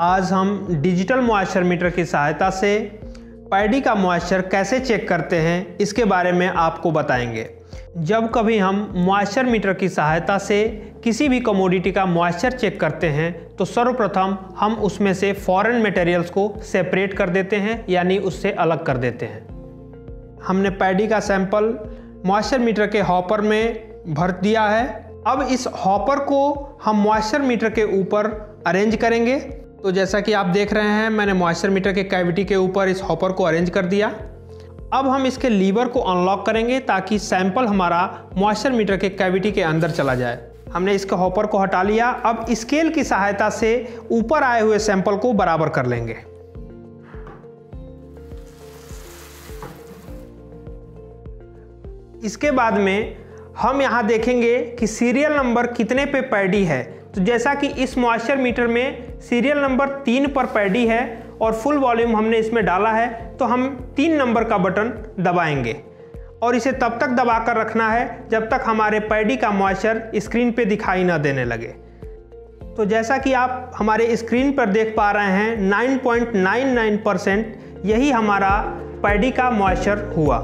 आज हम digital moisture metre की सहायता से पैडी का मॉइस्चर कैसे चेक करते हैं, इसके बारे में आपको बताएँगे। जब कभी हम मॉइस्चर मीटर की सहायता से किसी भी कमोडिटी का मॉइस्चर चेक करते हैं तो सर्वप्रथम हम उसमें से फॉरेन मटेरियल्स को सेपरेट कर देते हैं, यानी उससे अलग कर देते हैं। हमने पैडी का सैंपल मॉइस्चर मीटर के हॉपर में भर दिया है। अब इस हॉपर को हम मॉइस्चर मीटर के ऊपर अरेंज करेंगे। तो जैसा कि आप देख रहे हैं, मैंने मॉइस्चर मीटर के कैविटी के ऊपर इस हॉपर को अरेंज कर दिया। अब हम इसके लीवर को अनलॉक करेंगे ताकि सैंपल हमारा मॉइस्चर मीटर के कैविटी के अंदर चला जाए। हमने इसके हॉपर को हटा लिया। अब स्केल की सहायता से ऊपर आए हुए सैंपल को बराबर कर लेंगे। इसके बाद में हम यहाँ देखेंगे कि सीरियल नंबर कितने पे पैडी है। तो जैसा कि इस मॉइस्चर मीटर में सीरियल नंबर तीन पर पैडी है और फुल वॉल्यूम हमने इसमें डाला है तो हम तीन नंबर का बटन दबाएँगे। और इसे तब तक दबा कर रखना है जब तक हमारे पैडी का मॉइस्चर स्क्रीन पे दिखाई ना देने लगे। तो जैसा कि आप हमारे स्क्रीन पर देख पा रहे हैं 9.99 परसेंट यही हमारा पैडी का मॉइस्चर हुआ।